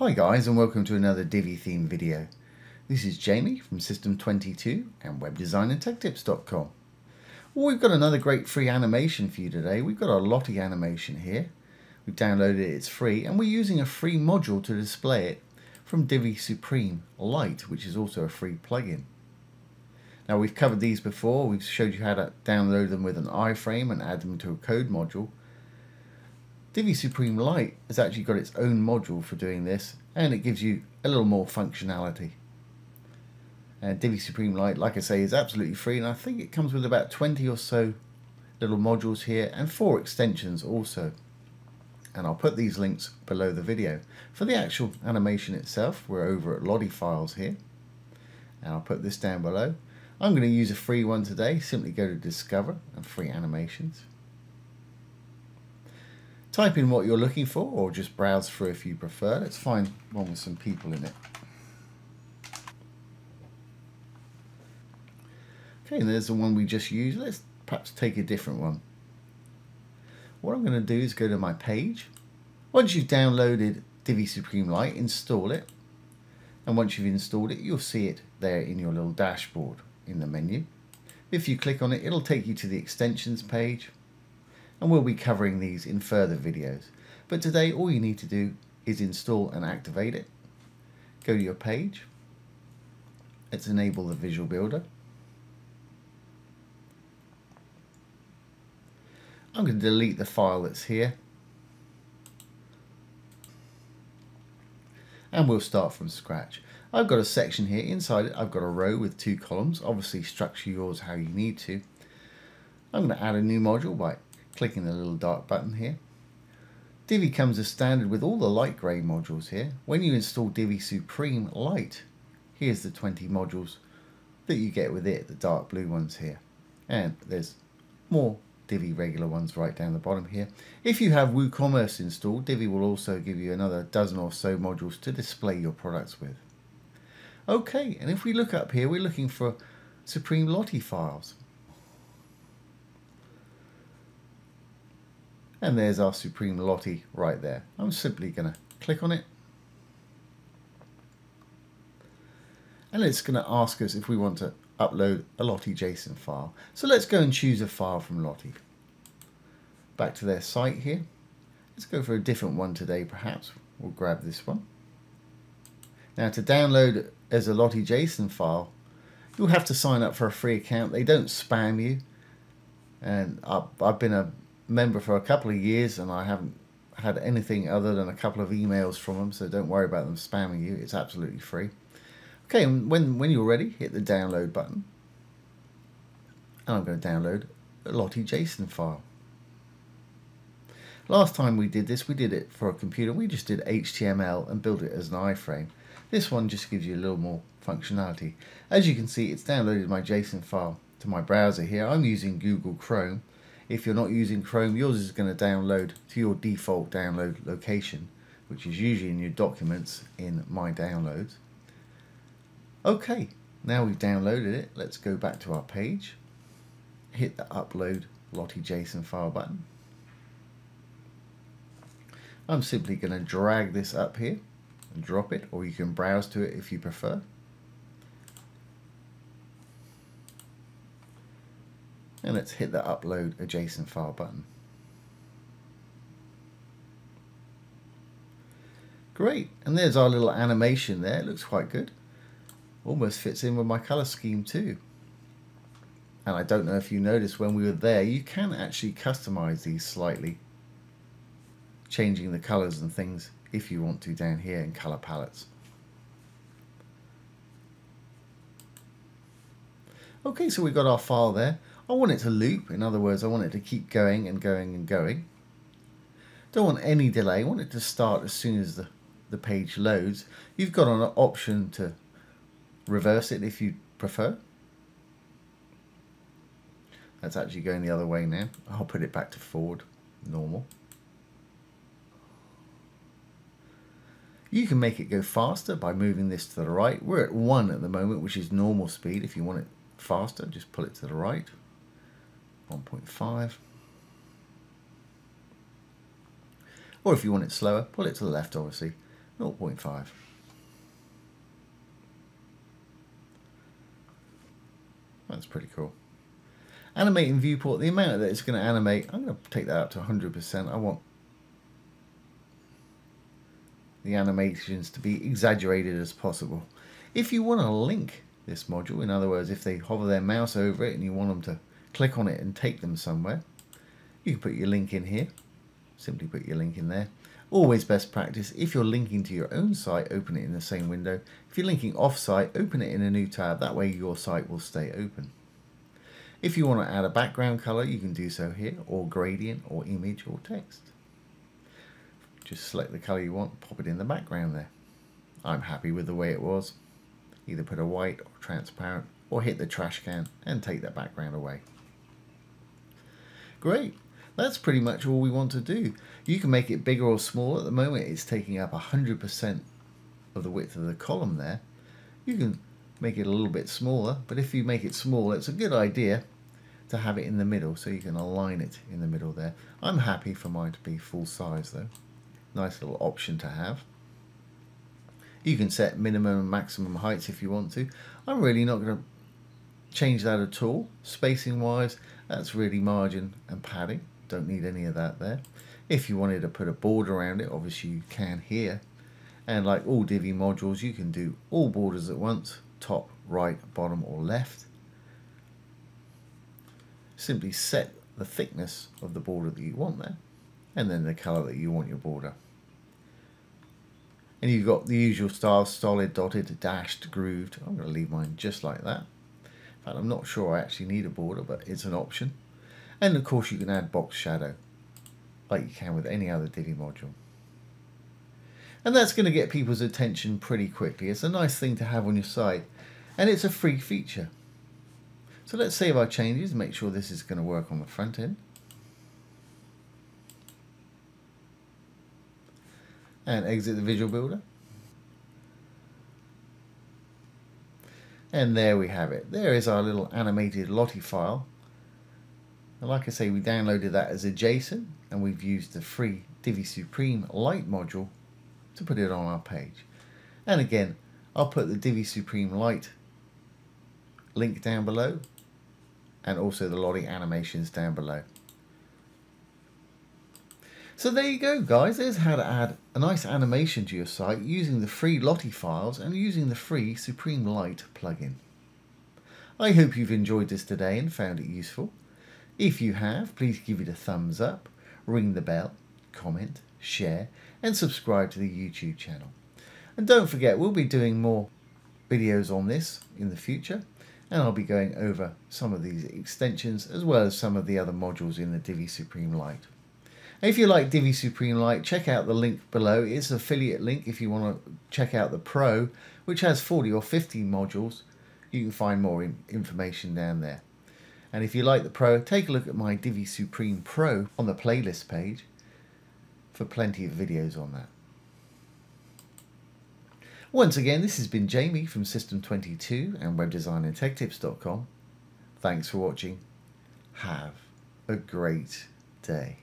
Hi guys and welcome to another Divi theme video. This is Jamie from System22 and webdesignandtechtips.com. Well, we've got another great free animation for you today. We've got our Lottie animation here. We've downloaded it, it's free, and we're using a free module to display it from Divi Supreme Lite, which is also a free plugin. Now we've covered these before, we've showed you how to download them with an iframe and add them to a code module. Divi Supreme Lite has actually got its own module for doing this and it gives you a little more functionality. And Divi Supreme Lite, like I say, is absolutely free and I think it comes with about 20 or so little modules here and four extensions also. And I'll put these links below the video. For the actual animation itself, we're over at Lottie Files here. And I'll put this down below. I'm going to use a free one today. Simply go to Discover and Free Animations. Type in what you're looking for or just browse through if you prefer. Let's find one with some people in it. Okay, there's the one we just used. Let's perhaps take a different one. What I'm going to do is go to my page. Once you've downloaded Divi Supreme Lite, install it. And once you've installed it, you'll see it there in your little dashboard in the menu. If you click on it, it'll take you to the extensions page and we'll be covering these in further videos. But today all you need to do is install and activate it. Go to your page. Let's enable the Visual Builder. I'm going to delete the file that's here. And we'll start from scratch. I've got a section here. Inside it, I've got a row with two columns. Obviously, structure yours how you need to. I'm going to add a new module by clicking the little dark button here. Divi comes as standard with all the light grey modules here. When you install Divi Supreme Lite, here's the 20 modules that you get with it, the dark blue ones here. And there's more Divi regular ones right down the bottom here. If you have WooCommerce installed, Divi will also give you another dozen or so modules to display your products with. Okay, and if we look up here, we're looking for Supreme Lottie files. And there's our Supreme Lottie right there. I'm simply going to click on it. And it's going to ask us if we want to upload a Lottie JSON file. So let's go and choose a file from Lottie. Back to their site here. Let's go for a different one today perhaps. We'll grab this one. Now to download as a Lottie JSON file, you'll have to sign up for a free account. They don't spam you. And I've, I've been a member for a couple of years and I haven't had anything other than a couple of emails from them, so don't worry about them spamming you. It's absolutely free. Okay, when, when you're ready, hit the download button. And I'm going to download a Lottie JSON file. Last time we did this, we did it for a computer. We just did HTML and built it as an iframe. This one just gives you a little more functionality. As you can see, it's downloaded my JSON file to my browser here. I'm using Google Chrome. If you're not using Chrome, yours is going to download to your default download location, which is usually in your documents in My Downloads. Okay, now we've downloaded it, let's go back to our page, hit the Upload Lottie JSON file button. I'm simply going to drag this up here and drop it, or you can browse to it if you prefer. And let's hit the upload a JSON file button. Great, and there's our little animation there, it looks quite good. Almost fits in with my color scheme too. And I don't know if you noticed when we were there, you can actually customize these slightly. Changing the colors and things if you want to down here in color palettes. Okay, so we've got our file there. I want it to loop. In other words, I want it to keep going and going and going. Don't want any delay. I want it to start as soon as the, the page loads. You've got an option to reverse it if you prefer. That's actually going the other way now. I'll put it back to forward, normal. You can make it go faster by moving this to the right. We're at 1 at the moment, which is normal speed. If you want it faster, just pull it to the right. 1.5. Or if you want it slower, pull it to the left, obviously. 0.5. That's pretty cool. Animating viewport, the amount that it's going to animate, I'm going to take that up to 100%. I want the animations to be exaggerated as possible. If you want to link this module, in other words, if they hover their mouse over it and you want them to click on it and take them somewhere, you can put your link in here. Simply put your link in there. Always best practice, if you're linking to your own site, open it in the same window. If you're linking off-site, open it in a new tab. That way your site will stay open. If you want to add a background color, you can do so here, or gradient, or image, or text. Just select the color you want, pop it in the background there. I'm happy with the way it was. Either put a white or transparent, or hit the trash can and take that background away. Great. That's pretty much all we want to do. You can make it bigger or smaller. At the moment, it's taking up 100% of the width of the column there. You can make it a little bit smaller, but if you make it smaller, it's a good idea to have it in the middle so you can align it in the middle there. I'm happy for mine to be full size though. Nice little option to have. You can set minimum and maximum heights if you want to. I'm really not going to change that at all. Spacing wise, that's really margin and padding. Don't need any of that there. If you wanted to put a border around it, obviously you can here. And like all Divi modules, you can do all borders at once, top, right, bottom or left simply set the thickness of the border that you want there and then the color that you want your border. And you've got the usual style, solid, dotted, dashed, grooved. I'm going to leave mine just like that. Fact, I'm not sure I actually need a border, but it's an option. And of course you can add box shadow, like you can with any other Divi module. And that's going to get people's attention pretty quickly. It's a nice thing to have on your site, and it's a free feature. So let's save our changes, make sure this is going to work on the front end. And exit the Visual Builder. And there we have it. There is our little animated Lottie file. And like I say, we downloaded that as a JSON and we've used the free Divi Supreme Lite module to put it on our page. And again, I'll put the Divi Supreme Lite link down below and also the Lottie animations down below. So there you go guys, there's how to add a nice animation to your site using the free Lottie files and using the free Supreme Lite plugin. I hope you've enjoyed this today and found it useful. If you have, please give it a thumbs up, ring the bell, comment, share and subscribe to the YouTube channel. And don't forget, we'll be doing more videos on this in the future and I'll be going over some of these extensions as well as some of the other modules in the Divi Supreme Lite. If you like Divi Supreme Lite, check out the link below. It's an affiliate link if you want to check out the Pro, which has 40 or 50 modules. You can find more information down there. And if you like the Pro, take a look at my Divi Supreme Pro on the playlist page for plenty of videos on that. Once again, this has been Jamie from System22 and WebDesignAndTechTips.com. Thanks for watching. Have a great day.